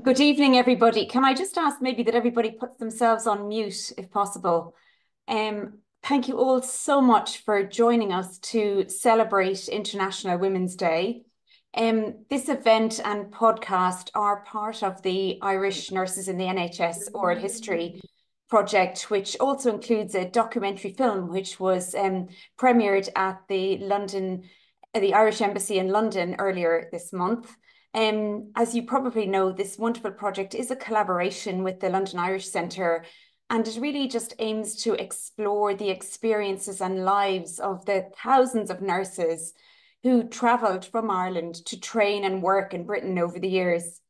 Good evening, everybody. Can I just ask maybe that everybody puts themselves on mute if possible? Um, thank you all so much for joining us to celebrate International Women's Day. Um, this event and podcast are part of the Irish Nurses in the NHS Oral History project, which also includes a documentary film, which was um, premiered at the London, the Irish Embassy in London earlier this month. Um, as you probably know, this wonderful project is a collaboration with the London Irish Centre and it really just aims to explore the experiences and lives of the thousands of nurses who travelled from Ireland to train and work in Britain over the years.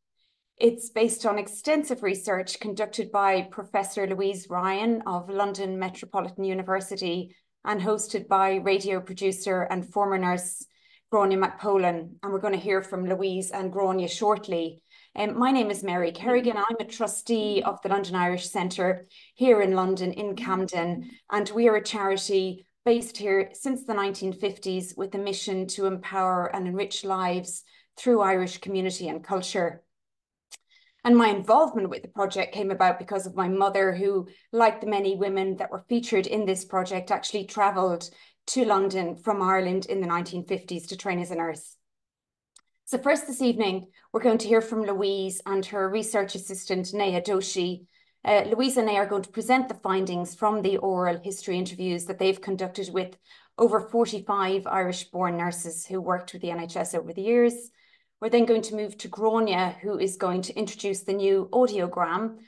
It's based on extensive research conducted by Professor Louise Ryan of London Metropolitan University and hosted by radio producer and former nurse Gráinne McPolin. And we're going to hear from Louise and Gráinne shortly. Um, my name is Mary Kerrigan. I'm a trustee of the London Irish Centre here in London, in Camden, and we are a charity based here since the 1950s with a mission to empower and enrich lives through Irish community and culture. And my involvement with the project came about because of my mother, who, like the many women that were featured in this project, actually travelled to London from Ireland in the 1950s to train as a nurse. So first this evening, we're going to hear from Louise and her research assistant, Neha Doshi. Uh, Louise and Neha are going to present the findings from the oral history interviews that they've conducted with over 45 Irish-born nurses who worked with the NHS over the years. We're then going to move to Gráinne, who is going to introduce the new audiogram.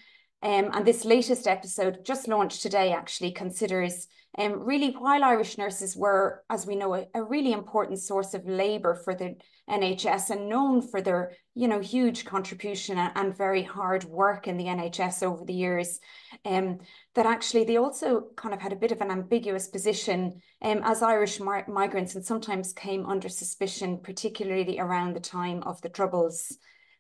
Um, and this latest episode, just launched today, actually considers um, really while Irish nurses were, as we know, a, a really important source of labour for the NHS and known for their, you know, huge contribution and, and very hard work in the NHS over the years, um, that actually they also kind of had a bit of an ambiguous position um, as Irish migrants and sometimes came under suspicion, particularly around the time of the Troubles.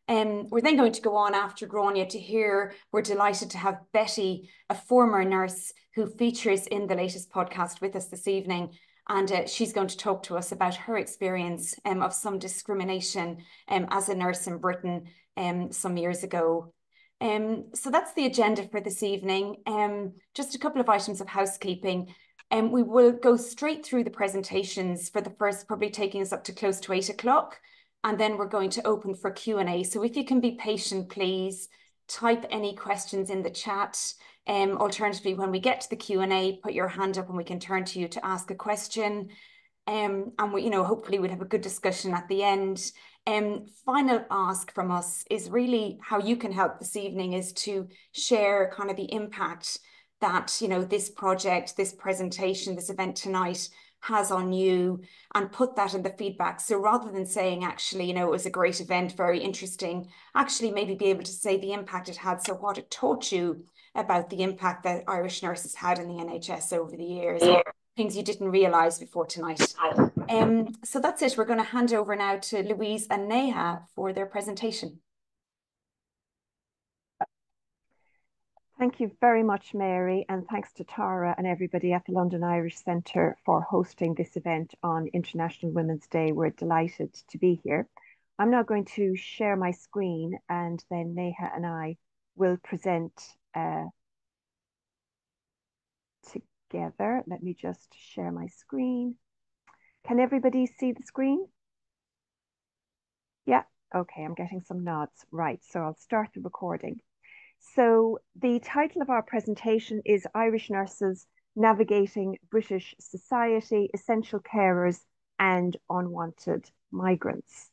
Um, we're then going to go on after Gráinne to hear, we're delighted to have Betty, a former nurse who features in the latest podcast with us this evening. And uh, she's going to talk to us about her experience um, of some discrimination um, as a nurse in Britain um, some years ago. Um, so that's the agenda for this evening. Um, just a couple of items of housekeeping. Um, we will go straight through the presentations for the first, probably taking us up to close to eight o'clock. And then we're going to open for Q&A. So if you can be patient, please type any questions in the chat. Um, alternatively, when we get to the Q&A, put your hand up and we can turn to you to ask a question. Um, and we, you know, hopefully we'll have a good discussion at the end. Um, final ask from us is really how you can help this evening is to share kind of the impact that, you know, this project, this presentation, this event tonight has on you and put that in the feedback. So rather than saying, actually, you know, it was a great event, very interesting, actually maybe be able to say the impact it had. So what it taught you about the impact that Irish nurses had in the NHS over the years, yeah. things you didn't realise before tonight. Um, so that's it. We're going to hand over now to Louise and Neha for their presentation. Thank you very much, Mary, and thanks to Tara and everybody at the London Irish Centre for hosting this event on International Women's Day. We're delighted to be here. I'm now going to share my screen and then Neha and I will present uh, together. Let me just share my screen. Can everybody see the screen? Yeah, okay, I'm getting some nods. Right, so I'll start the recording. So the title of our presentation is Irish Nurses Navigating British Society, Essential Carers and Unwanted Migrants.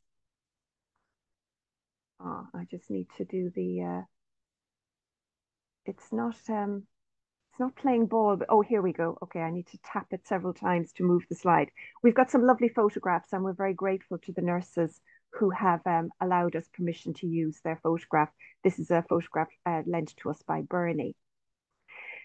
Oh, I just need to do the, uh, it's not, um, it's not playing ball, but oh, here we go. Okay, I need to tap it several times to move the slide. We've got some lovely photographs and we're very grateful to the nurses who have um, allowed us permission to use their photograph. This is a photograph uh, lent to us by Bernie.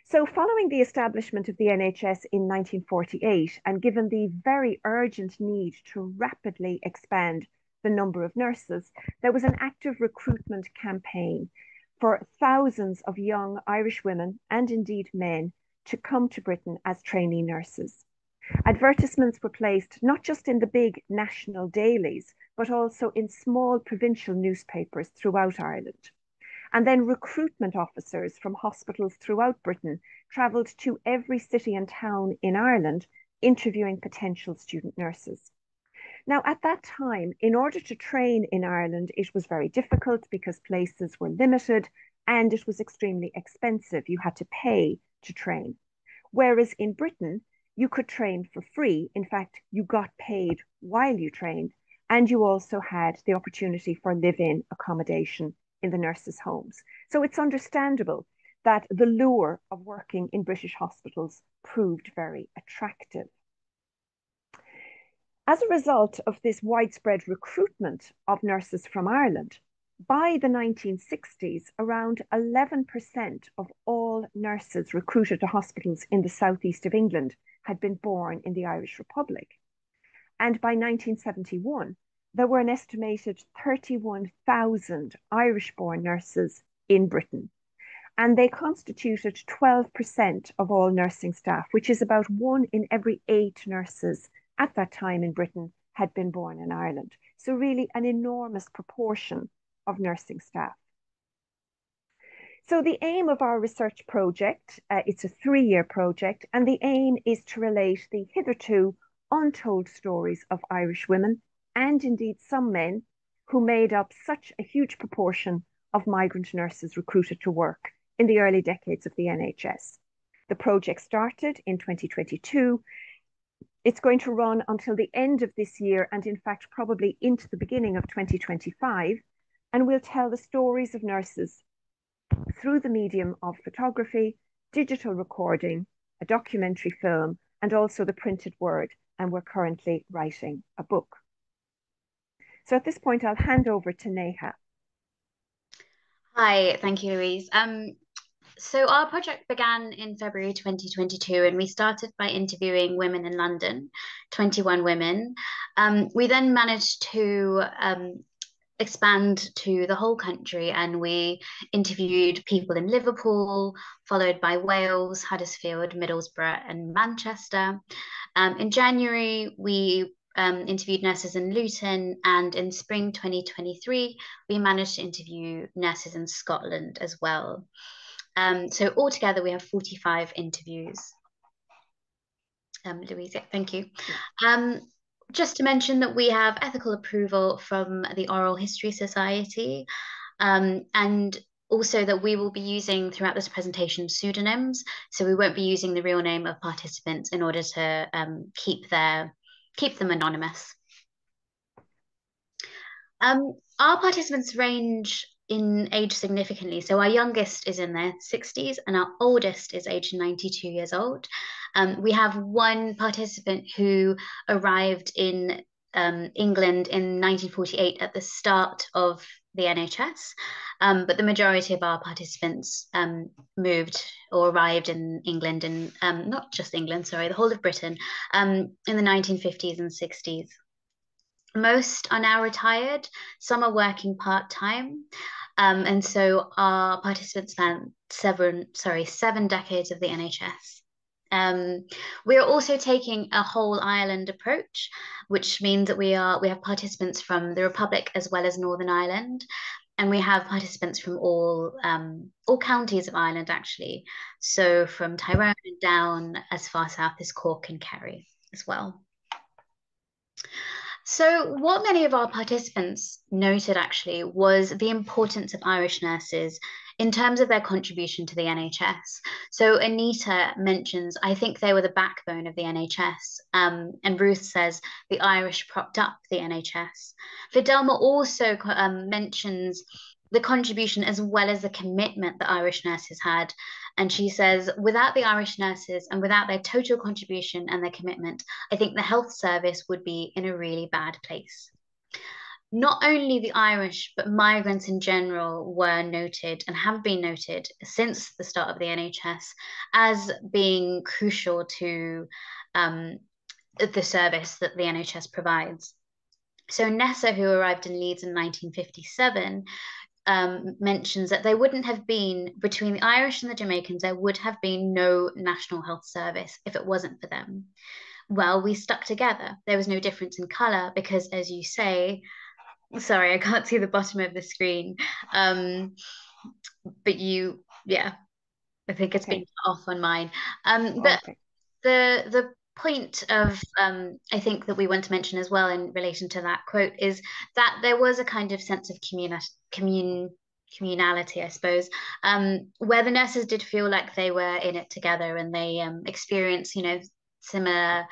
So following the establishment of the NHS in 1948 and given the very urgent need to rapidly expand the number of nurses, there was an active recruitment campaign for thousands of young Irish women and indeed men to come to Britain as trainee nurses. Advertisements were placed not just in the big national dailies, but also in small provincial newspapers throughout Ireland. And then recruitment officers from hospitals throughout Britain travelled to every city and town in Ireland interviewing potential student nurses. Now, at that time, in order to train in Ireland, it was very difficult because places were limited and it was extremely expensive. You had to pay to train. Whereas in Britain, you could train for free. In fact, you got paid while you trained, and you also had the opportunity for live in accommodation in the nurses' homes. So it's understandable that the lure of working in British hospitals proved very attractive. As a result of this widespread recruitment of nurses from Ireland, by the 1960s, around 11% of all nurses recruited to hospitals in the southeast of England had been born in the Irish Republic. And by 1971, there were an estimated 31,000 Irish born nurses in Britain. And they constituted 12% of all nursing staff, which is about one in every eight nurses at that time in Britain had been born in Ireland. So, really, an enormous proportion of nursing staff. So the aim of our research project, uh, it's a three-year project, and the aim is to relate the hitherto untold stories of Irish women and indeed some men who made up such a huge proportion of migrant nurses recruited to work in the early decades of the NHS. The project started in 2022. It's going to run until the end of this year and in fact probably into the beginning of 2025 and we'll tell the stories of nurses through the medium of photography, digital recording, a documentary film, and also the printed word. And we're currently writing a book. So at this point, I'll hand over to Neha. Hi, thank you, Louise. Um, so our project began in February 2022, and we started by interviewing women in London, 21 women. Um, we then managed to um, expand to the whole country and we interviewed people in Liverpool, followed by Wales, Huddersfield, Middlesbrough, and Manchester. Um, in January, we um, interviewed nurses in Luton, and in spring 2023, we managed to interview nurses in Scotland as well. Um, so altogether, we have 45 interviews. Um, Louise, thank you. Um, just to mention that we have ethical approval from the Oral History Society um, and also that we will be using throughout this presentation pseudonyms. So we won't be using the real name of participants in order to um, keep their keep them anonymous. Um, our participants range in age significantly. So our youngest is in their 60s and our oldest is aged 92 years old. Um, we have one participant who arrived in um, England in 1948 at the start of the NHS, um, but the majority of our participants um, moved or arrived in England and um, not just England, sorry, the whole of Britain um, in the 1950s and 60s. Most are now retired, some are working part time. Um, and so our participants spent seven, sorry, seven decades of the NHS. Um, we are also taking a whole Ireland approach, which means that we are we have participants from the Republic as well as Northern Ireland, and we have participants from all um, all counties of Ireland actually. So from Tyrone down as far south as Cork and Kerry as well. So, what many of our participants noted actually was the importance of Irish nurses in terms of their contribution to the NHS. So, Anita mentions, I think they were the backbone of the NHS. Um, and Ruth says the Irish propped up the NHS. Fidelma also um, mentions the contribution as well as the commitment that Irish nurses had. And she says, without the Irish nurses and without their total contribution and their commitment, I think the health service would be in a really bad place. Not only the Irish, but migrants in general were noted and have been noted since the start of the NHS as being crucial to um, the service that the NHS provides. So Nessa, who arrived in Leeds in 1957, um, mentions that there wouldn't have been between the Irish and the Jamaicans, there would have been no national health service if it wasn't for them. Well, we stuck together. There was no difference in color because, as you say, sorry, I can't see the bottom of the screen. Um, but you, yeah, I think it's okay. been off on mine. Um, but okay. the the point of um, I think that we want to mention as well in relation to that quote is that there was a kind of sense of commun commun communality, I suppose, um, where the nurses did feel like they were in it together and they um, experienced, you know, similar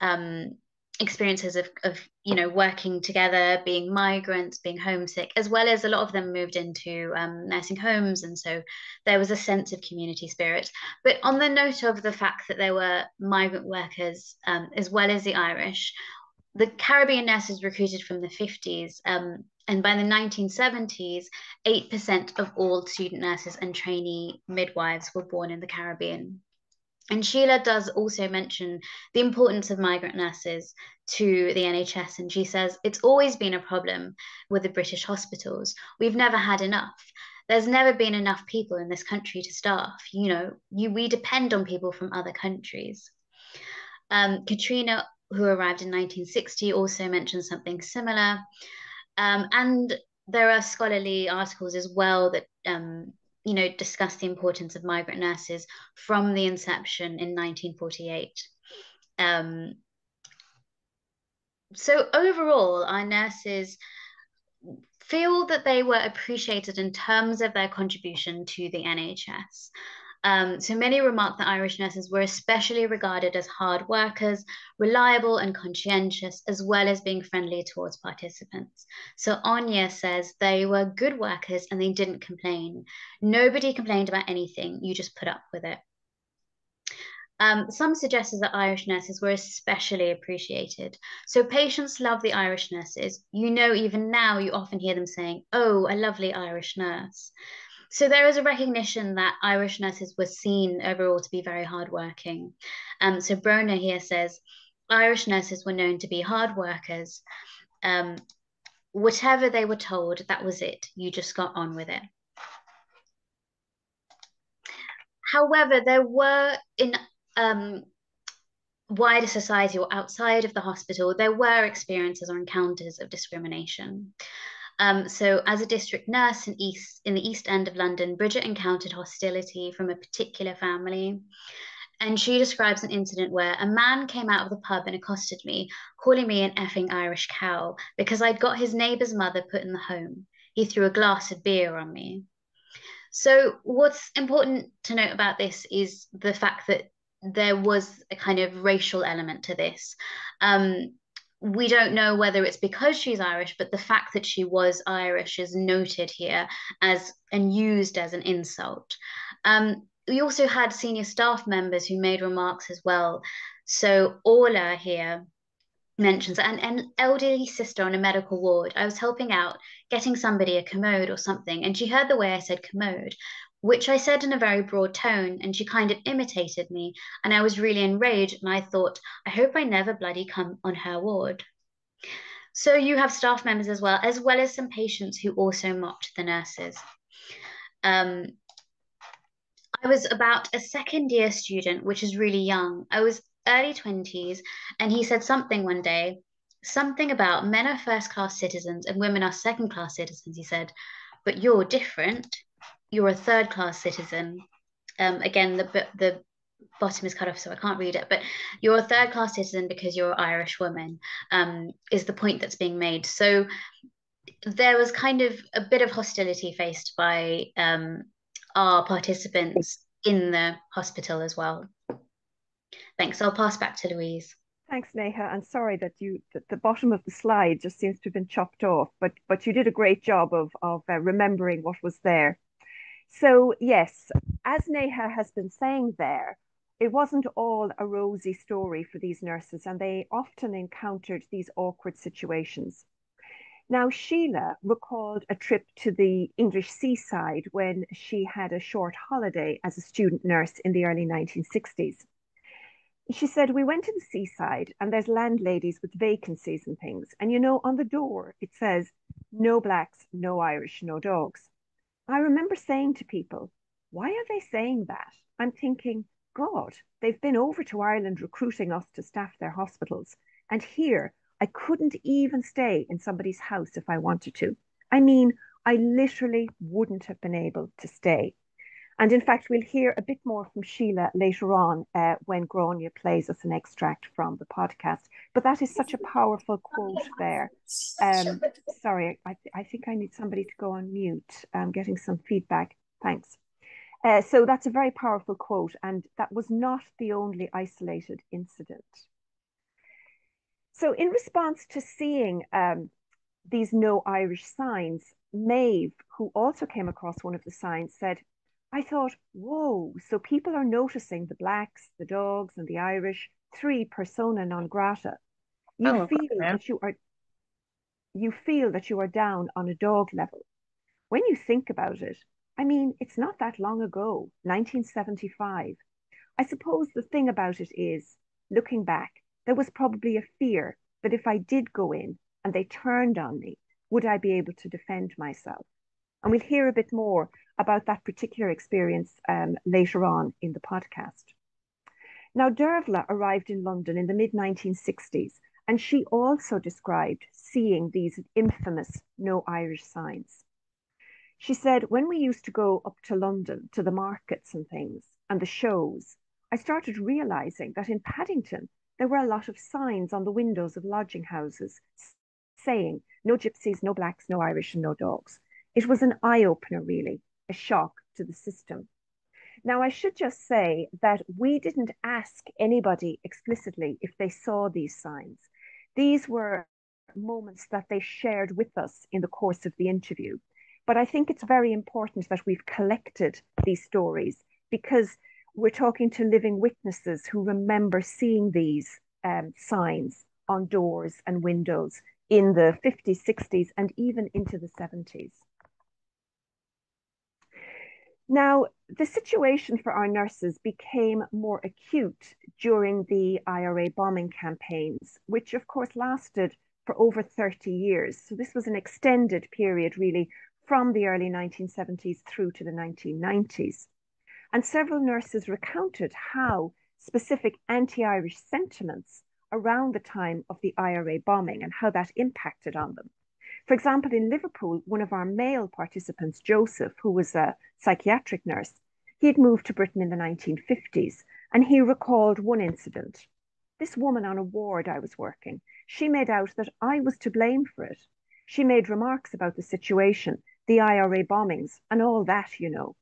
um, experiences of, of you know working together being migrants being homesick as well as a lot of them moved into um, nursing homes. And so there was a sense of community spirit. But on the note of the fact that there were migrant workers um, as well as the irish the caribbean nurses recruited from the 50s um, and by the 1970s 8% of all student nurses and trainee midwives were born in the caribbean and Sheila does also mention the importance of migrant nurses to the NHS. And she says, it's always been a problem with the British hospitals. We've never had enough. There's never been enough people in this country to staff. You know, you, we depend on people from other countries. Um, Katrina, who arrived in 1960, also mentioned something similar. Um, and there are scholarly articles as well that um, you know, discuss the importance of migrant nurses from the inception in 1948. Um, so overall, our nurses feel that they were appreciated in terms of their contribution to the NHS. Um, so many remarked that Irish nurses were especially regarded as hard workers, reliable and conscientious, as well as being friendly towards participants. So Anya says they were good workers and they didn't complain. Nobody complained about anything, you just put up with it. Um, some suggested that Irish nurses were especially appreciated. So patients love the Irish nurses. You know, even now you often hear them saying, Oh, a lovely Irish nurse. So there is a recognition that Irish nurses were seen overall to be very hardworking. Um, so Brona here says Irish nurses were known to be hard workers. Um, whatever they were told, that was it. You just got on with it. However, there were in um, wider society or outside of the hospital, there were experiences or encounters of discrimination. Um, so, as a district nurse in East in the East End of London, Bridget encountered hostility from a particular family. And she describes an incident where a man came out of the pub and accosted me, calling me an effing Irish cow because I'd got his neighbour's mother put in the home. He threw a glass of beer on me. So, what's important to note about this is the fact that there was a kind of racial element to this. Um, we don't know whether it's because she's Irish, but the fact that she was Irish is noted here as and used as an insult. Um, we also had senior staff members who made remarks as well. So Orla here mentions an, an elderly sister on a medical ward. I was helping out, getting somebody a commode or something, and she heard the way I said commode, which I said in a very broad tone, and she kind of imitated me, and I was really enraged, and I thought, I hope I never bloody come on her ward. So you have staff members as well, as well as some patients who also mocked the nurses. Um, I was about a second year student, which is really young. I was early 20s, and he said something one day, something about men are first class citizens and women are second class citizens, he said, but you're different you're a third class citizen. Um, again, the the bottom is cut off, so I can't read it. But you're a third class citizen because you're an Irish woman. Um, is the point that's being made. So there was kind of a bit of hostility faced by um, our participants in the hospital as well. Thanks. I'll pass back to Louise. Thanks, Neha. And sorry that you that the bottom of the slide just seems to have been chopped off, but but you did a great job of of uh, remembering what was there. So, yes, as Neha has been saying there, it wasn't all a rosy story for these nurses, and they often encountered these awkward situations. Now, Sheila recalled a trip to the English seaside when she had a short holiday as a student nurse in the early 1960s. She said, We went to the seaside and there's landladies with vacancies and things. And you know, on the door it says, No blacks, no Irish, no dogs. I remember saying to people, why are they saying that? I'm thinking, God, they've been over to Ireland recruiting us to staff their hospitals. And here, I couldn't even stay in somebody's house if I wanted to. I mean, I literally wouldn't have been able to stay. And in fact, we'll hear a bit more from Sheila later on uh, when Gráinne plays us an extract from the podcast. But that is such a powerful quote there. Um, sorry, I, th- I think I need somebody to go on mute. I'm getting some feedback. Thanks. Uh, so that's a very powerful quote, and that was not the only isolated incident. So, in response to seeing um, these no Irish signs, Maeve, who also came across one of the signs, said, I thought, whoa, so people are noticing the blacks, the dogs, and the Irish, three persona non grata. You oh, feel okay. that you are you feel that you are down on a dog level. When you think about it, I mean, it's not that long ago, 1975. I suppose the thing about it is, looking back, there was probably a fear that if I did go in and they turned on me, would I be able to defend myself? And we'll hear a bit more about that particular experience um, later on in the podcast. Now, Dervla arrived in London in the mid 1960s, and she also described seeing these infamous no Irish signs. She said, when we used to go up to London to the markets and things and the shows, I started realizing that in Paddington, there were a lot of signs on the windows of lodging houses saying, no gypsies, no blacks, no Irish, and no dogs. It was an eye opener, really, a shock to the system. Now, I should just say that we didn't ask anybody explicitly if they saw these signs. These were moments that they shared with us in the course of the interview. But I think it's very important that we've collected these stories because we're talking to living witnesses who remember seeing these um, signs on doors and windows in the 50s, 60s, and even into the 70s. Now, the situation for our nurses became more acute during the IRA bombing campaigns, which of course lasted for over 30 years. So, this was an extended period, really, from the early 1970s through to the 1990s. And several nurses recounted how specific anti Irish sentiments around the time of the IRA bombing and how that impacted on them. For example, in Liverpool, one of our male participants, Joseph, who was a psychiatric nurse, he had moved to Britain in the 1950s and he recalled one incident. This woman on a ward I was working, she made out that I was to blame for it. She made remarks about the situation, the IRA bombings, and all that, you know.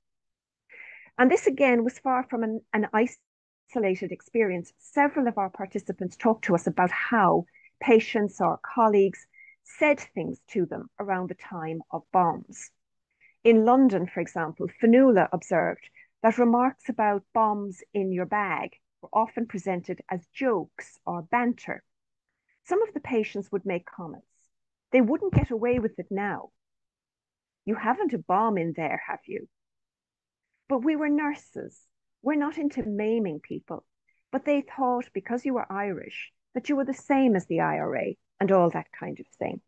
And this again was far from an, an isolated experience. Several of our participants talked to us about how patients or colleagues said things to them around the time of bombs. In London, for example, Fionnuala observed that remarks about bombs in your bag were often presented as jokes or banter. Some of the patients would make comments. They wouldn't get away with it now. You haven't a bomb in there, have you? But we were nurses. We're not into maiming people. But they thought because you were Irish, that you were the same as the IRA and all that kind of thing.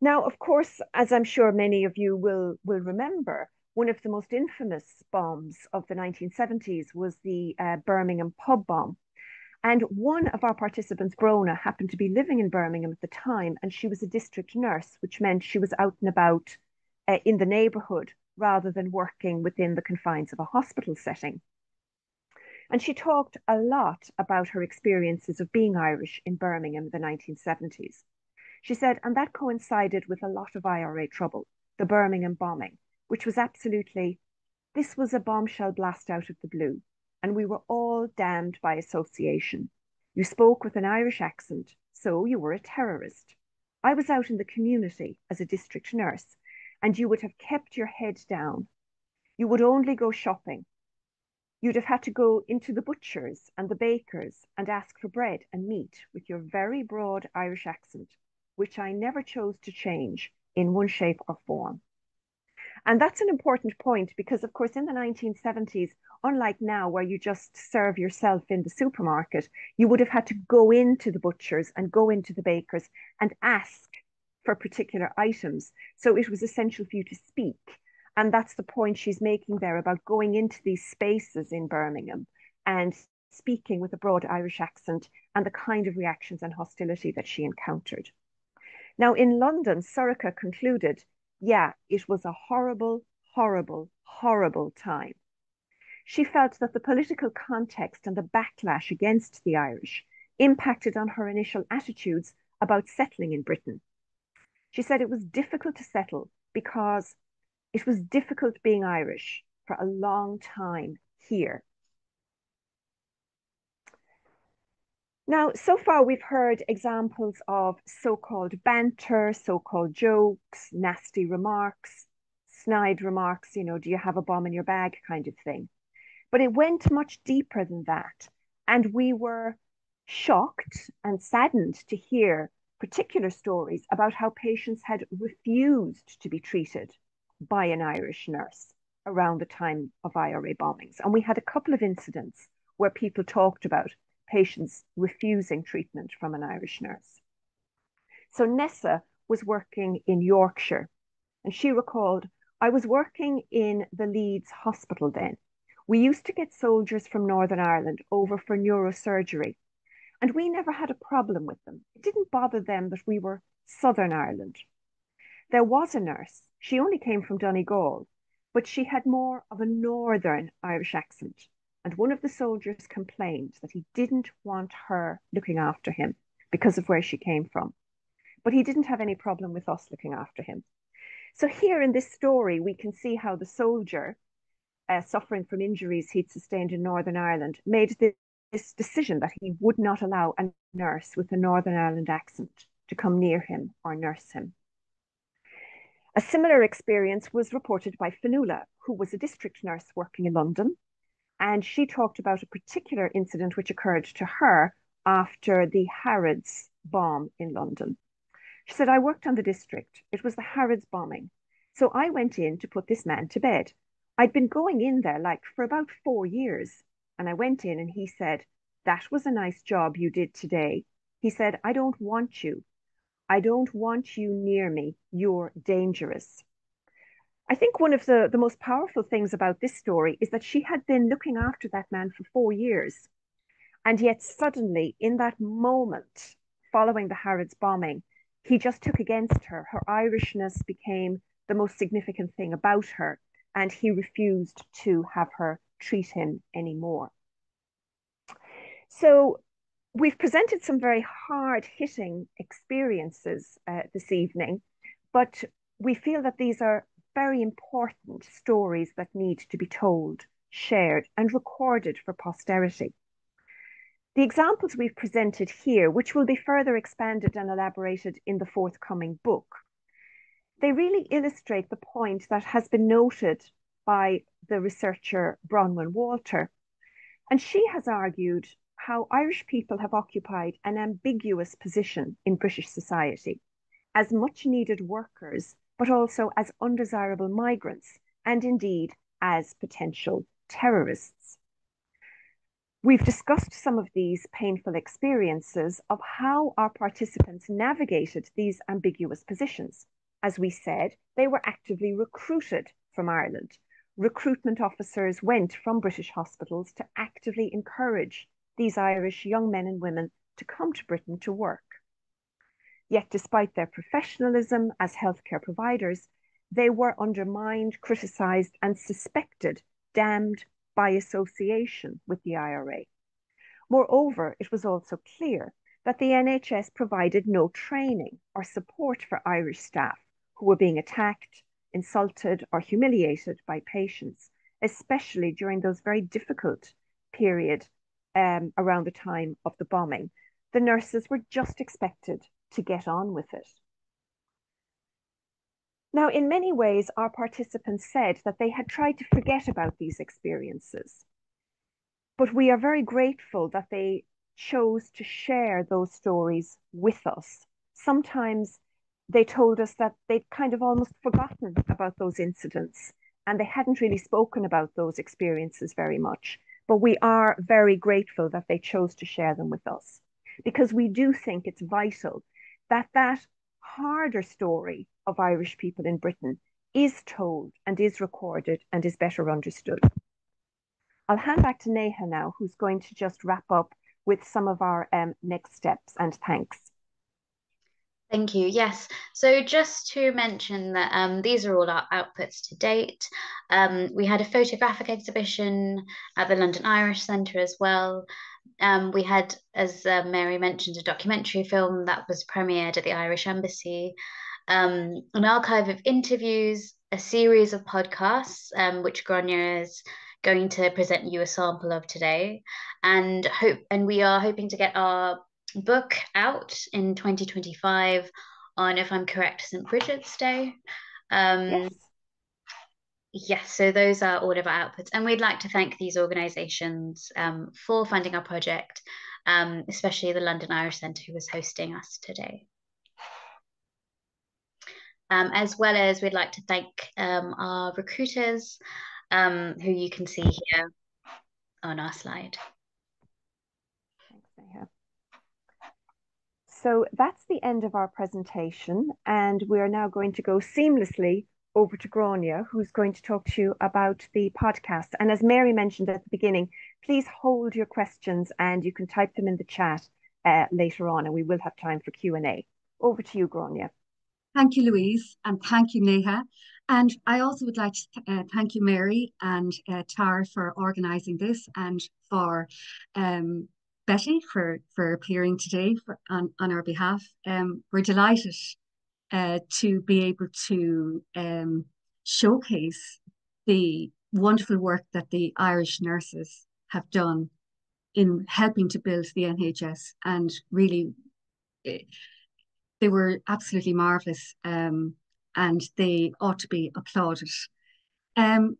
Now, of course, as I'm sure many of you will, will remember, one of the most infamous bombs of the 1970s was the uh, Birmingham pub bomb. And one of our participants, Brona, happened to be living in Birmingham at the time, and she was a district nurse, which meant she was out and about uh, in the neighbourhood rather than working within the confines of a hospital setting. And she talked a lot about her experiences of being Irish in Birmingham in the 1970s. She said, and that coincided with a lot of IRA trouble, the Birmingham bombing, which was absolutely, this was a bombshell blast out of the blue, and we were all damned by association. You spoke with an Irish accent, so you were a terrorist. I was out in the community as a district nurse, and you would have kept your head down. You would only go shopping You'd have had to go into the butchers and the bakers and ask for bread and meat with your very broad Irish accent, which I never chose to change in one shape or form. And that's an important point because, of course, in the 1970s, unlike now, where you just serve yourself in the supermarket, you would have had to go into the butchers and go into the bakers and ask for particular items. So it was essential for you to speak and that's the point she's making there about going into these spaces in Birmingham and speaking with a broad Irish accent and the kind of reactions and hostility that she encountered. Now, in London, Surika concluded, yeah, it was a horrible, horrible, horrible time. She felt that the political context and the backlash against the Irish impacted on her initial attitudes about settling in Britain. She said it was difficult to settle because it was difficult being Irish for a long time here. Now, so far we've heard examples of so-called banter, so-called jokes, nasty remarks, snide remarks, you know, do you have a bomb in your bag kind of thing. But it went much deeper than that. And we were shocked and saddened to hear particular stories about how patients had refused to be treated by an Irish nurse around the time of IRA bombings. And we had a couple of incidents where people talked about patients refusing treatment from an Irish nurse. So Nessa was working in Yorkshire and she recalled, I was working in the Leeds hospital then. We used to get soldiers from Northern Ireland over for neurosurgery and we never had a problem with them. It didn't bother them that we were Southern Ireland. There was a nurse. She only came from Donegal, but she had more of a Northern Irish accent. And one of the soldiers complained that he didn't want her looking after him because of where she came from. But he didn't have any problem with us looking after him. So, here in this story, we can see how the soldier, uh, suffering from injuries he'd sustained in Northern Ireland, made this this decision that he would not allow a nurse with a Northern Ireland accent to come near him or nurse him. A similar experience was reported by Fionnuala, who was a district nurse working in London. And she talked about a particular incident which occurred to her after the Harrods bomb in London. She said, I worked on the district. It was the Harrods bombing. So I went in to put this man to bed. I'd been going in there like for about four years and I went in and he said, That was a nice job you did today. He said, I don't want you. I don't want you near me. You're dangerous. I think one of the, the most powerful things about this story is that she had been looking after that man for four years. And yet, suddenly, in that moment following the Harrods bombing, he just took against her. Her Irishness became the most significant thing about her, and he refused to have her treat him anymore. So we've presented some very hard hitting experiences uh, this evening, but we feel that these are very important stories that need to be told, shared, and recorded for posterity. The examples we've presented here, which will be further expanded and elaborated in the forthcoming book, they really illustrate the point that has been noted by the researcher Bronwen Walter. And she has argued how Irish people have occupied an ambiguous position in British society as much needed workers, but also as undesirable migrants, and indeed as potential terrorists. We've discussed some of these painful experiences of how our participants navigated these ambiguous positions. As we said, they were actively recruited from Ireland recruitment officers went from British hospitals to actively encourage these Irish young men and women to come to Britain to work. Yet, despite their professionalism as healthcare providers, they were undermined, criticised, and suspected, damned by association with the IRA. Moreover, it was also clear that the NHS provided no training or support for Irish staff who were being attacked, insulted or humiliated by patients, especially during those very difficult period um, around the time of the bombing. The nurses were just expected to get on with it. Now, in many ways, our participants said that they had tried to forget about these experiences. But we are very grateful that they chose to share those stories with us. Sometimes they told us that they'd kind of almost forgotten about those incidents and they hadn't really spoken about those experiences very much. But we are very grateful that they chose to share them with us because we do think it's vital that that harder story of Irish people in Britain is told and is recorded and is better understood. I'll hand back to Neha now, who's going to just wrap up with some of our um, next steps and thanks. Thank you. Yes. So just to mention that um, these are all our outputs to date. Um, we had a photographic exhibition at the London Irish Centre as well. Um, we had, as uh, Mary mentioned, a documentary film that was premiered at the Irish Embassy, um, an archive of interviews, a series of podcasts, um, which Gráinne is going to present you a sample of today, and hope and we are hoping to get our book out in 2025 on, if I'm correct, St. Bridget's Day. Um, yes. Yes, so those are all of our outputs. And we'd like to thank these organisations um, for funding our project, um, especially the London Irish Centre who was hosting us today. Um, as well as we'd like to thank um, our recruiters, um, who you can see here on our slide. So that's the end of our presentation, and we are now going to go seamlessly over to Gráinne, who's going to talk to you about the podcast. And as Mary mentioned at the beginning, please hold your questions and you can type them in the chat uh, later on, and we will have time for Q&A. Over to you, Gráinne. Thank you, Louise, and thank you, Neha. And I also would like to uh, thank you, Mary and uh, Tar, for organising this and for um, Betty for, for appearing today for, on, on our behalf. Um, we're delighted uh, to be able to um, showcase the wonderful work that the Irish nurses have done in helping to build the NHS and really eh, they were absolutely marvelous um, and they ought to be applauded. Um,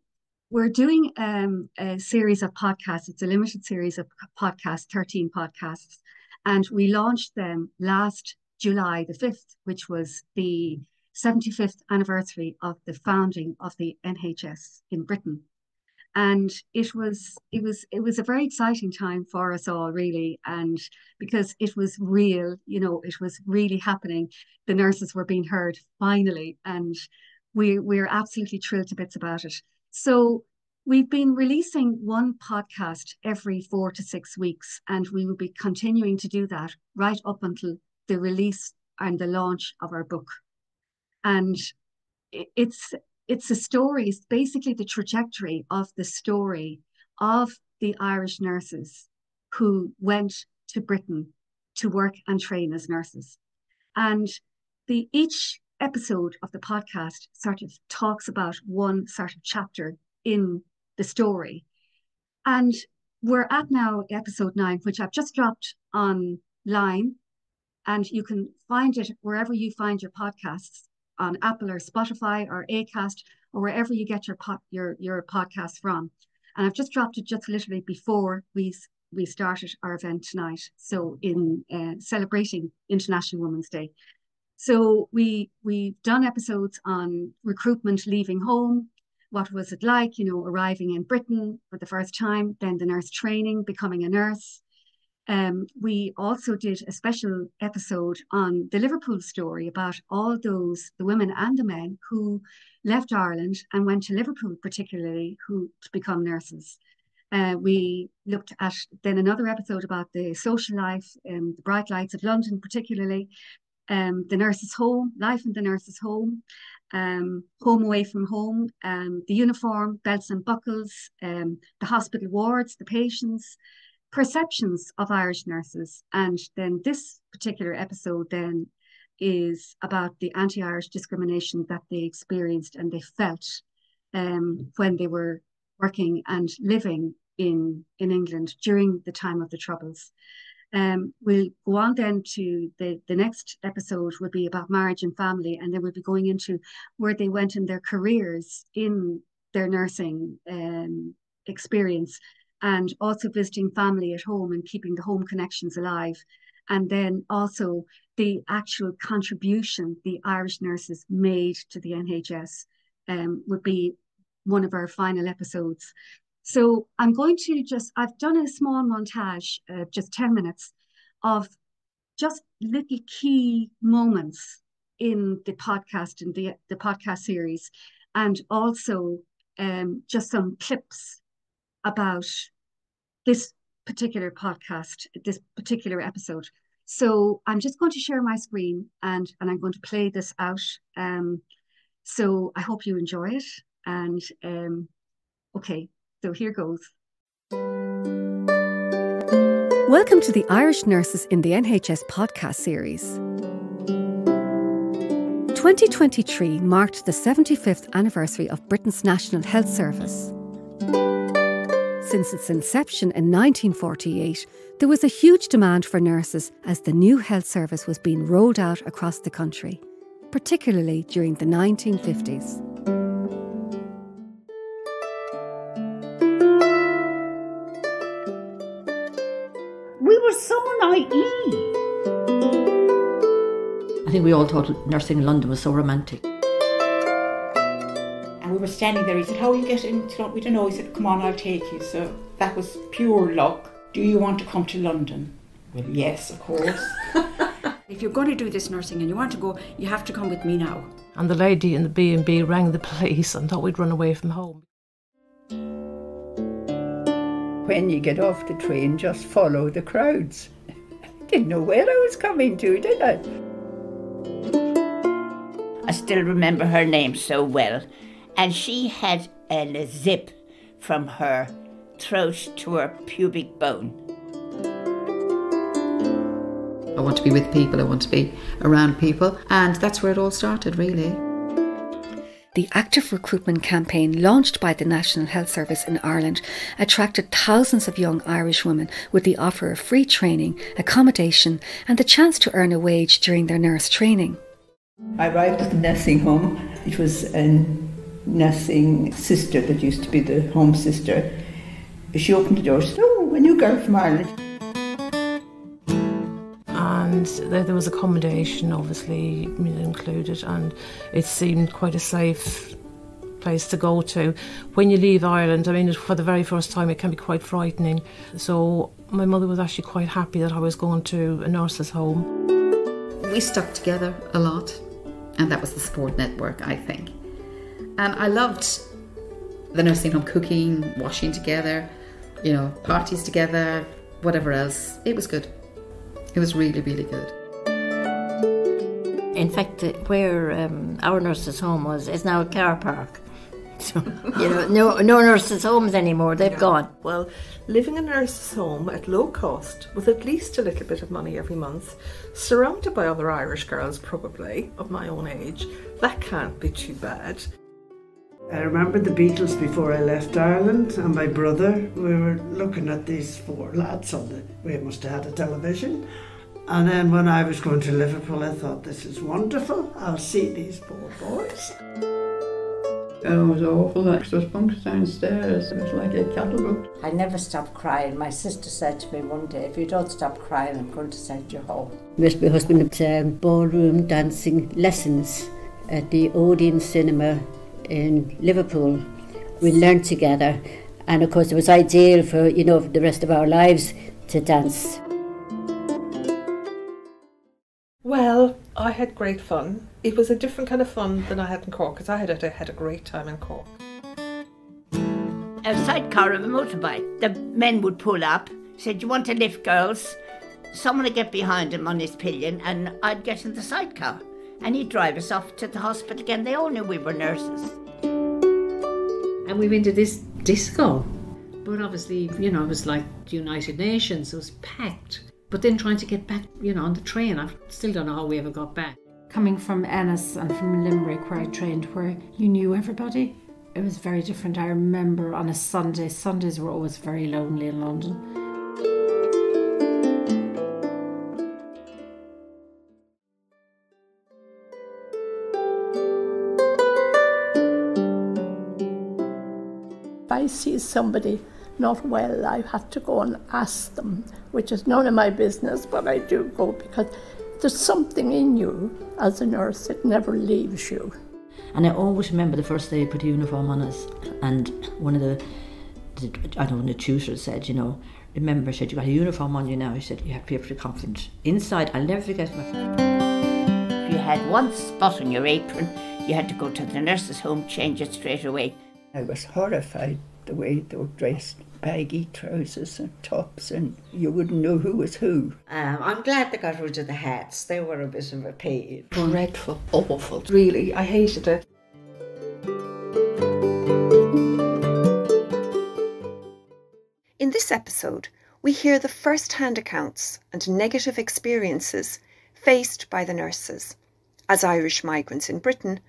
we're doing um, a series of podcasts. It's a limited series of podcasts, 13 podcasts. And we launched them last July the 5th, which was the 75th anniversary of the founding of the NHS in Britain. And it was it was it was a very exciting time for us all, really, and because it was real, you know, it was really happening. The nurses were being heard finally, and we we're absolutely thrilled to bits about it. So we've been releasing one podcast every four to six weeks, and we will be continuing to do that right up until the release and the launch of our book. And it's it's a story, it's basically the trajectory of the story of the Irish nurses who went to Britain to work and train as nurses. And the each episode of the podcast sort of talks about one sort of chapter in the story. And we're at now episode nine, which I've just dropped online. And you can find it wherever you find your podcasts on Apple or Spotify or Acast or wherever you get your your your podcast from. And I've just dropped it just literally before we we started our event tonight. So in uh, celebrating International Women's Day. So we we've done episodes on recruitment, leaving home, what was it like, you know, arriving in Britain for the first time, then the nurse training, becoming a nurse. Um, we also did a special episode on the Liverpool story about all those, the women and the men who left Ireland and went to Liverpool, particularly, who to become nurses. Uh, we looked at then another episode about the social life, um, the bright lights of London, particularly, um, the nurse's home, life in the nurse's home, um, home away from home, um, the uniform, belts and buckles, um, the hospital wards, the patients, perceptions of Irish nurses. And then this particular episode then is about the anti-Irish discrimination that they experienced and they felt um, when they were working and living in, in England during the time of the Troubles. Um, we'll go on then to the, the next episode will be about marriage and family, and then we'll be going into where they went in their careers in their nursing um, experience and also visiting family at home and keeping the home connections alive. And then also the actual contribution the Irish nurses made to the NHS um, would be one of our final episodes. So I'm going to just, I've done a small montage, uh, just 10 minutes, of just little key moments in the podcast and the, the podcast series, and also um, just some clips about this particular podcast, this particular episode. So I'm just going to share my screen and, and I'm going to play this out. Um, so I hope you enjoy it. And um, okay, so here goes. Welcome to the Irish Nurses in the NHS podcast series. 2023 marked the 75th anniversary of Britain's National Health Service. Since its inception in 1948, there was a huge demand for nurses as the new health service was being rolled out across the country, particularly during the 1950s. So naive. I think we all thought nursing in London was so romantic. And we were standing there. He said, How are you getting to London? We don't know. He said, Come on, I'll take you. So that was pure luck. Do you want to come to London? Well, yes, of course. if you're going to do this nursing and you want to go, you have to come with me now. And the lady in the B&B rang the police and thought we'd run away from home. When you get off the train, just follow the crowds. I didn't know where I was coming to, did I? I still remember her name so well. And she had a zip from her throat to her pubic bone. I want to be with people, I want to be around people, and that's where it all started, really. The active recruitment campaign launched by the National Health Service in Ireland attracted thousands of young Irish women with the offer of free training, accommodation, and the chance to earn a wage during their nurse training. I arrived at the nursing home. It was a nursing sister that used to be the home sister. She opened the door. She said, "Oh, a new girl from Ireland." And there was accommodation, obviously included, and it seemed quite a safe place to go to. When you leave Ireland, I mean, for the very first time, it can be quite frightening. So my mother was actually quite happy that I was going to a nurse's home. We stuck together a lot and that was the support network, I think. And I loved the nursing home cooking, washing together, you know, parties together, whatever else. It was good. It was really, really good. In fact, where um, our nurses' home was is now a car park. So, you know, no, no nurses' homes anymore. They've yeah. gone. Well, living in a nurse's home at low cost, with at least a little bit of money every month, surrounded by other Irish girls, probably of my own age, that can't be too bad. I remember the Beatles before I left Ireland, and my brother. We were looking at these four lads on the. We must have had a television. And then when I was going to Liverpool, I thought, this is wonderful. I'll see these poor boys. It was awful. There was bunks downstairs. It was like a cattle boat. I never stopped crying. My sister said to me one day, if you don't stop crying, I'm going to send you home. With my husband at um, ballroom dancing lessons at the Odeon Cinema in Liverpool. We learned together. And of course, it was ideal for, you know, the rest of our lives to dance. Well, I had great fun. It was a different kind of fun than I had in Cork because I had a, had a great time in Cork. A sidecar of a motorbike. The men would pull up, said, You want to lift, girls? Someone would get behind him on his pillion, and I'd get in the sidecar. And he'd drive us off to the hospital again. They all knew we were nurses. And we went to this disco. But obviously, you know, it was like the United Nations, it was packed. But then trying to get back, you know, on the train, I still don't know how we ever got back. Coming from Ennis and from Limerick, where I trained, where you knew everybody, it was very different. I remember on a Sunday, Sundays were always very lonely in London. I see somebody not well, I have to go and ask them, which is none of my business, but I do go because there's something in you as a nurse that never leaves you. And I always remember the first day I put a uniform on us, and one of the, the I don't know, the tutors said, you know, remember, said, you got a uniform on you now. He said, you have to be pretty confident. Inside, I'll never forget my. If you had one spot on your apron, you had to go to the nurse's home, change it straight away. I was horrified the way they were dressed baggy trousers and tops, and you wouldn't know who was who. Um, I'm glad they got rid of the hats. They were a bit of a pain. Dreadful, awful. Really, I hated it. In this episode, we hear the first hand accounts and negative experiences faced by the nurses as Irish migrants in Britain,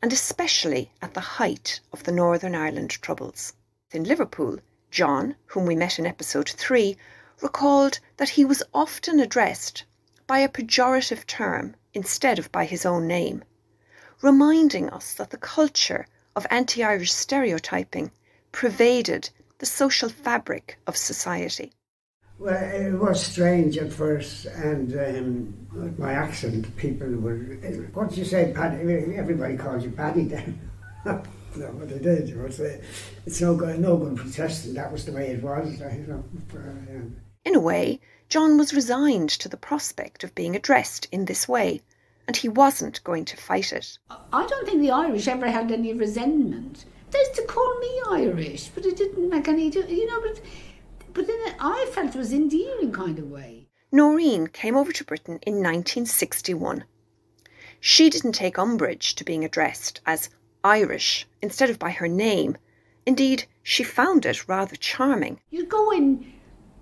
and especially at the height of the Northern Ireland Troubles. In Liverpool, John, whom we met in episode 3, recalled that he was often addressed by a pejorative term instead of by his own name, reminding us that the culture of anti Irish stereotyping pervaded the social fabric of society. Well, it was strange at first, and um, my accent, people were. what do you say, Paddy? Everybody called you Paddy then. no, what they did was, uh, it's no good, no good protesting, that was the way it was. You know, um, In a way, John was resigned to the prospect of being addressed in this way, and he wasn't going to fight it. I don't think the Irish ever had any resentment. They used to call me Irish, but it didn't make any, difference, you know, but but then I felt it was endearing kind of way. Noreen came over to Britain in 1961. She didn't take umbrage to being addressed as Irish instead of by her name. Indeed, she found it rather charming. You'd go in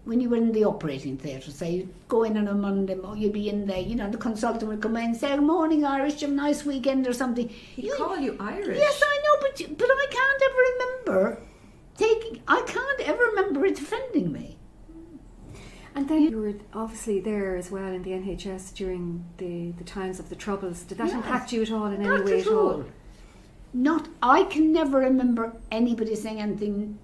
when you were in the operating theatre, say, you'd go in on a Monday, or you'd be in there, you know, the consultant would come in and say, Good morning, Irish, you have a nice weekend or something. He'd call you Irish. Yes, I know, but, but I can't ever remember taking, I can't ever remember it offending me. And then you were obviously there as well in the NHS during the, the times of the Troubles. Did that Yes. impact you at all in any way at at all? Not, I can never remember anybody saying anything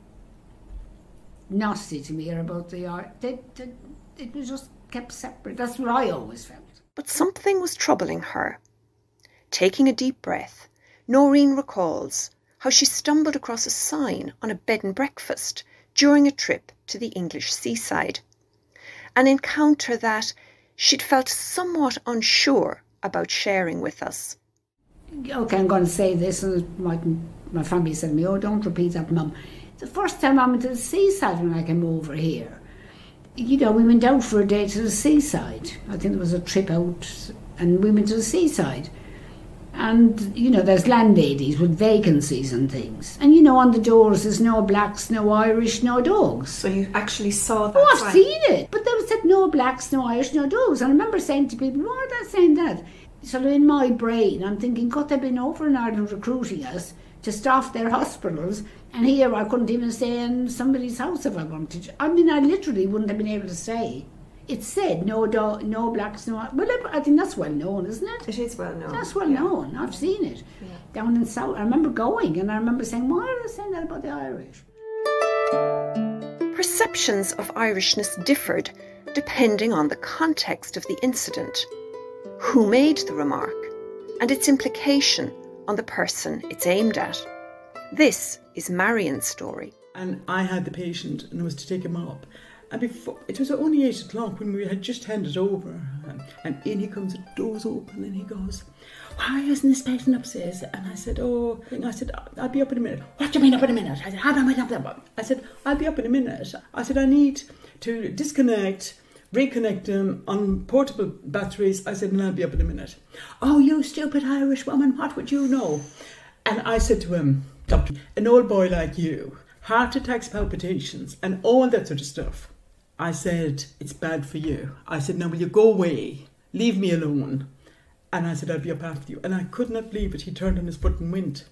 nasty to me about the art. They, they, it was just kept separate. That's what I always felt. But something was troubling her. Taking a deep breath, Noreen recalls how she stumbled across a sign on a bed and breakfast during a trip to the English seaside. An encounter that she'd felt somewhat unsure about sharing with us. Okay, I'm going to say this, and my, my family said to me, Oh, don't repeat that, Mum. The first time I went to the seaside when I came over here, you know, we went out for a day to the seaside. I think there was a trip out, and we went to the seaside. And, you know, there's landladies with vacancies and things. And, you know, on the doors there's no blacks, no Irish, no dogs. So you actually saw that Oh, I've seen it. But they said no blacks, no Irish, no dogs. And I remember saying to people, why are they saying that? So in my brain, I'm thinking, God, they've been over in Ireland recruiting us to staff their hospitals. And here I couldn't even stay in somebody's house if I wanted. to. I mean, I literally wouldn't have been able to stay. It said no do- no blacks, no. Well, I think that's well known, isn't it? It is well known. That's well known. I've seen it down in South. I remember going, and I remember saying, "Why are they saying that about the Irish?" Perceptions of Irishness differed depending on the context of the incident, who made the remark, and its implication on the person it's aimed at. This is Marion's story. And I had the patient and I was to take him up. And before it was only eight o'clock when we had just handed over. And, in he comes, the doors open, and he goes, Why isn't this patient upstairs? And I said, Oh, and I said, I'll be up in a minute. What do you mean up in a minute? I said, How mean up in a? I said, I'll be up in a minute. I said, I need to disconnect, reconnect them on portable batteries. I said, and I'll be up in a minute. Oh, you stupid Irish woman, what would you know? And I said to him, Doctor, an old boy like you, heart attacks, palpitations, and all that sort of stuff. I said, it's bad for you. I said, now will you go away? Leave me alone. And I said, I'll be up after you. And I could not believe it. He turned on his foot and went.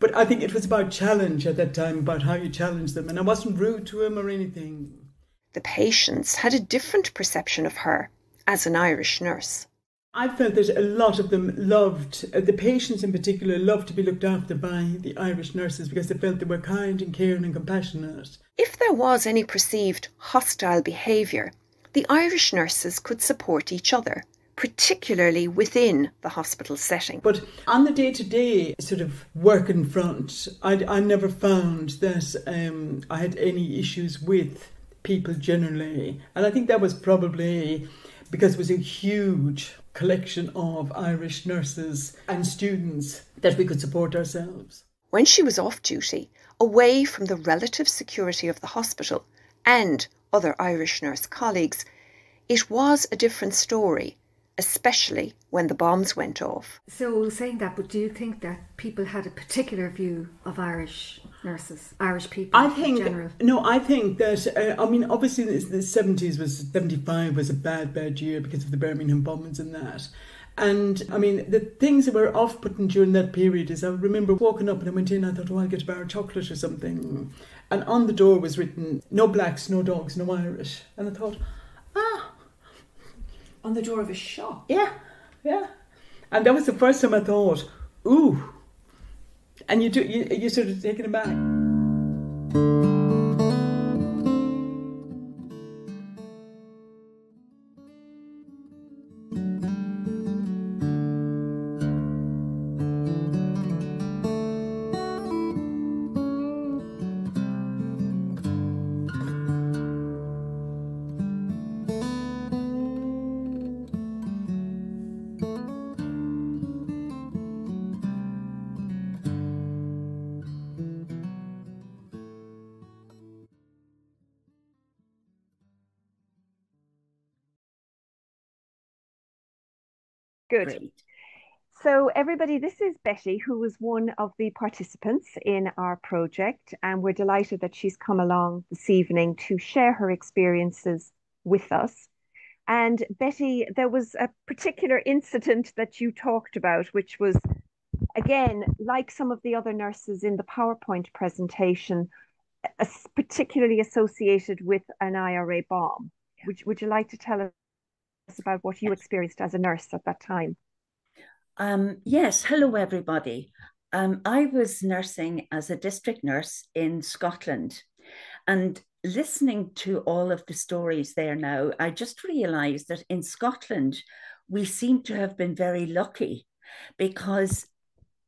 But I think it was about challenge at that time, about how you challenge them. And I wasn't rude to him or anything. The patients had a different perception of her as an Irish nurse. I felt that a lot of them loved, uh, the patients in particular, loved to be looked after by the Irish nurses because they felt they were kind and caring and compassionate. If there was any perceived hostile behaviour, the Irish nurses could support each other, particularly within the hospital setting. But on the day to day sort of work in front, I, I never found that um, I had any issues with people generally. And I think that was probably because it was a huge collection of Irish nurses and students that we could support ourselves. When she was off duty, away from the relative security of the hospital and other Irish nurse colleagues, it was a different story, especially when the bombs went off. So, saying that, but do you think that people had a particular view of Irish nurses, Irish people I think in general? no. I think that uh, I mean, obviously, the seventies was seventy five was a bad, bad year because of the Birmingham bombings and that. And I mean, the things that were off putting during that period is I remember walking up and I went in, I thought, oh, I'll get a bar of chocolate or something. And on the door was written, no blacks, no dogs, no Irish. And I thought, ah. On the door of a shop? Yeah, yeah. And that was the first time I thought, ooh. And you do, you, you sort of taken aback. Good. Great. So, everybody, this is Betty, who was one of the participants in our project, and we're delighted that she's come along this evening to share her experiences with us. And, Betty, there was a particular incident that you talked about, which was, again, like some of the other nurses in the PowerPoint presentation, particularly associated with an IRA bomb. Would, would you like to tell us about what you experienced as a nurse at that time? Um, yes, hello everybody. Um, I was nursing as a district nurse in Scotland, and listening to all of the stories there now, I just realised that in Scotland we seem to have been very lucky because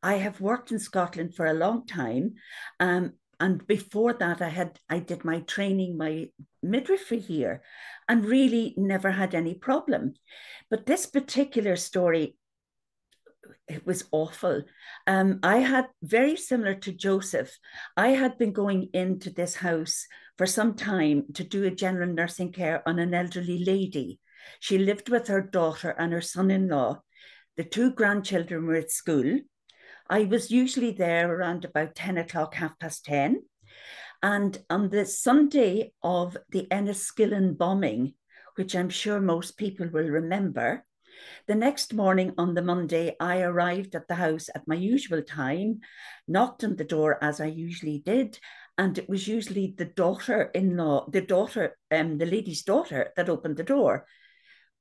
I have worked in Scotland for a long time. Um, and before that, I had I did my training, my midwifery here, and really never had any problem. But this particular story it was awful. Um, I had very similar to Joseph. I had been going into this house for some time to do a general nursing care on an elderly lady. She lived with her daughter and her son in law. The two grandchildren were at school. I was usually there around about 10 o'clock, half past 10. And on the Sunday of the Enniskillen bombing, which I'm sure most people will remember, the next morning on the Monday, I arrived at the house at my usual time, knocked on the door as I usually did, and it was usually the daughter-in-law, the daughter, um, the lady's daughter, that opened the door.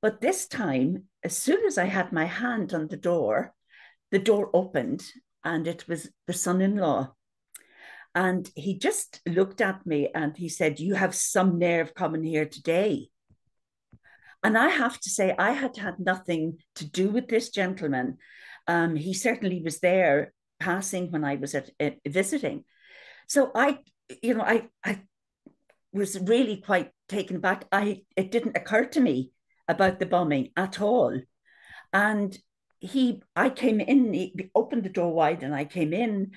But this time, as soon as I had my hand on the door, the door opened, and it was the son-in-law. And he just looked at me and he said, You have some nerve coming here today. And I have to say, I had had nothing to do with this gentleman. Um, he certainly was there passing when I was at, visiting. So I, you know, I, I was really quite taken back. I it didn't occur to me about the bombing at all. And he, I came in, he opened the door wide, and I came in,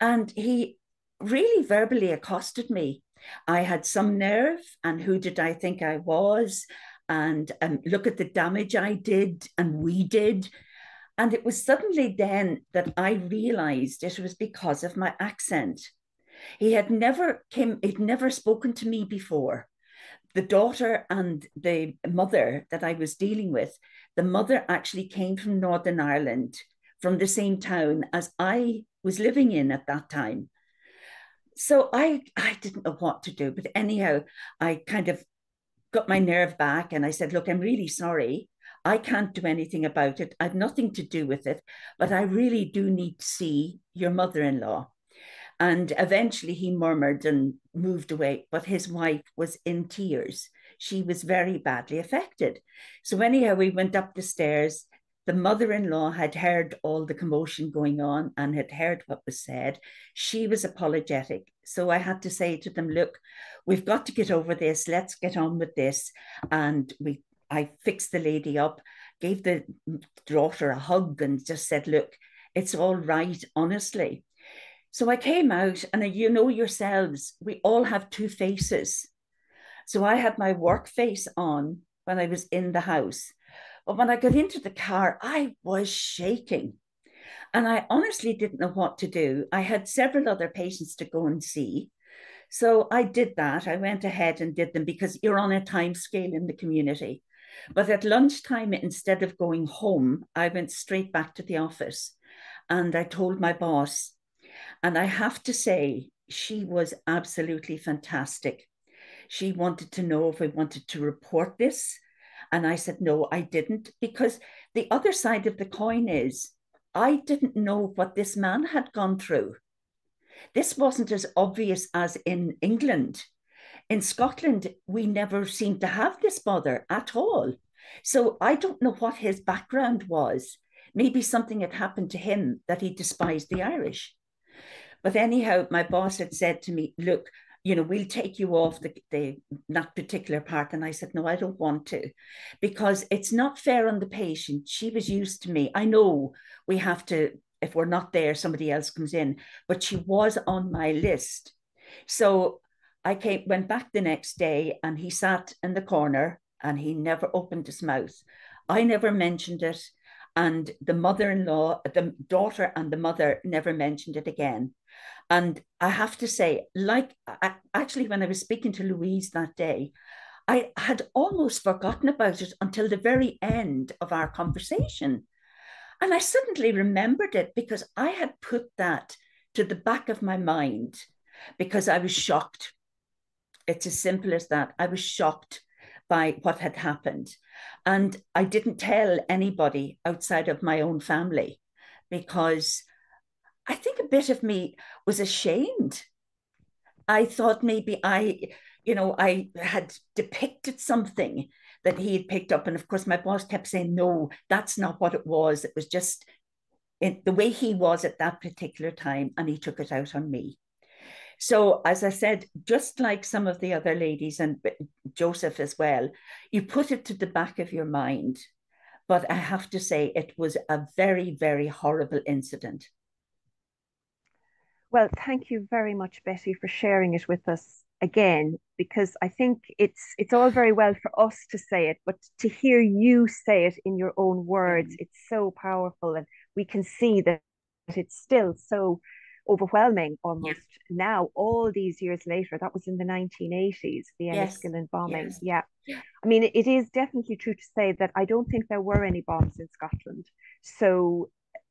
and he really verbally accosted me. I had some nerve, and who did I think I was? and um, look at the damage I did and we did. And it was suddenly then that I realized it was because of my accent. He had never came, he'd never spoken to me before. The daughter and the mother that I was dealing with, the mother actually came from Northern Ireland, from the same town as I was living in at that time. So I I didn't know what to do, but anyhow, I kind of got my nerve back and I said, Look, I'm really sorry. I can't do anything about it. I've nothing to do with it, but I really do need to see your mother in law. And eventually he murmured and moved away, but his wife was in tears. She was very badly affected. So, anyhow, we went up the stairs. The mother in law had heard all the commotion going on and had heard what was said. She was apologetic. So I had to say to them, look, we've got to get over this. Let's get on with this. And we I fixed the lady up, gave the daughter a hug, and just said, look, it's all right, honestly. So I came out, and you know yourselves, we all have two faces. So I had my work face on when I was in the house. But when I got into the car, I was shaking. And I honestly didn't know what to do. I had several other patients to go and see. So I did that. I went ahead and did them because you're on a time scale in the community. But at lunchtime, instead of going home, I went straight back to the office and I told my boss. And I have to say, she was absolutely fantastic. She wanted to know if I wanted to report this. And I said, no, I didn't, because the other side of the coin is I didn't know what this man had gone through. This wasn't as obvious as in England. In Scotland, we never seemed to have this bother at all. So I don't know what his background was. Maybe something had happened to him that he despised the Irish. But anyhow, my boss had said to me, Look, you know, we'll take you off the, the that particular part. And I said, no, I don't want to, because it's not fair on the patient. She was used to me. I know we have to, if we're not there, somebody else comes in, but she was on my list. So I came, went back the next day and he sat in the corner and he never opened his mouth. I never mentioned it. And the mother in law, the daughter and the mother never mentioned it again. And I have to say, like, actually, when I was speaking to Louise that day, I had almost forgotten about it until the very end of our conversation. And I suddenly remembered it because I had put that to the back of my mind because I was shocked. It's as simple as that. I was shocked by what had happened. And I didn't tell anybody outside of my own family because I think a bit of me was ashamed. I thought maybe I, you know, I had depicted something that he had picked up. And of course, my boss kept saying, no, that's not what it was. It was just the way he was at that particular time. And he took it out on me. So, as I said, just like some of the other ladies and Joseph as well, you put it to the back of your mind. But I have to say, it was a very, very horrible incident. Well, thank you very much, Betty, for sharing it with us again, because I think it's it's all very well for us to say it, but to hear you say it in your own words, mm. it's so powerful, and we can see that it's still so overwhelming almost yeah. now all these years later that was in the 1980s the yes. Enniskillen bombing yes. yeah I mean it is definitely true to say that I don't think there were any bombs in Scotland so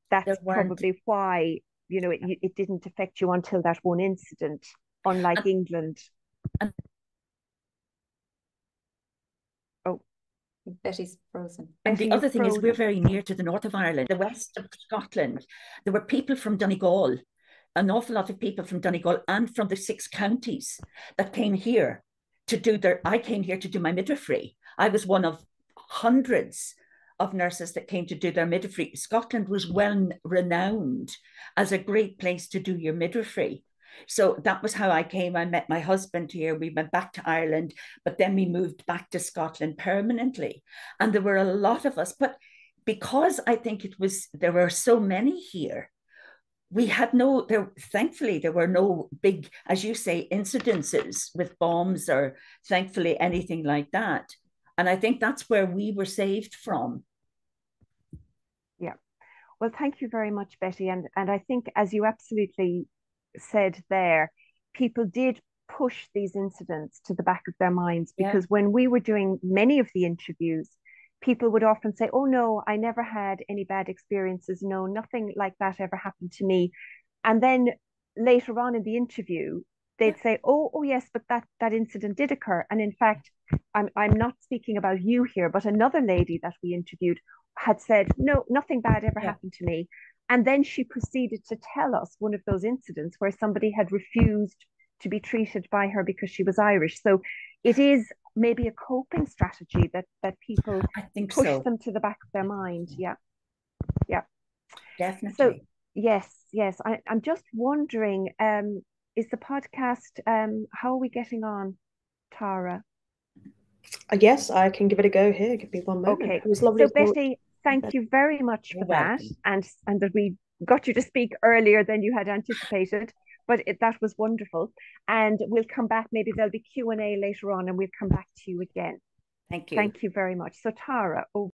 that's probably why you know it, it didn't affect you until that one incident unlike and, England and, oh Betty's frozen. And the other thing frozen. is, we're very near to the north of Ireland, the west of Scotland. There were people from Donegal, an awful lot of people from Donegal and from the six counties that came here to do their. I came here to do my midwifery. I was one of hundreds of nurses that came to do their midwifery. Scotland was well renowned as a great place to do your midwifery. So that was how I came. I met my husband here. We went back to Ireland, but then we moved back to Scotland permanently. And there were a lot of us, but because I think it was, there were so many here, we had no, there, thankfully, there were no big, as you say, incidences with bombs or thankfully anything like that. And I think that's where we were saved from. Yeah. Well, thank you very much, Betty. And and I think as you absolutely said there, people did push these incidents to the back of their minds because yeah. when we were doing many of the interviews, people would often say, Oh no, I never had any bad experiences. No, nothing like that ever happened to me. And then later on in the interview, they'd say, "Oh, oh yes, but that that incident did occur." And in fact, I'm I'm not speaking about you here, but another lady that we interviewed had said, "No, nothing bad ever yeah. happened to me." And then she proceeded to tell us one of those incidents where somebody had refused to be treated by her because she was Irish. So it is maybe a coping strategy that that people I think push so. them to the back of their mind. Yeah, yeah, definitely. So yes, yes, I, I'm just wondering. Um, is the podcast um how are we getting on tara yes i can give it a go here give me one moment okay it was lovely so betty thank you very much for that and and that we got you to speak earlier than you had anticipated, but it, that was wonderful. And we'll come back. Maybe there'll be Q and A later on, and we'll come back to you again. Thank you. Thank you very much. So Tara, over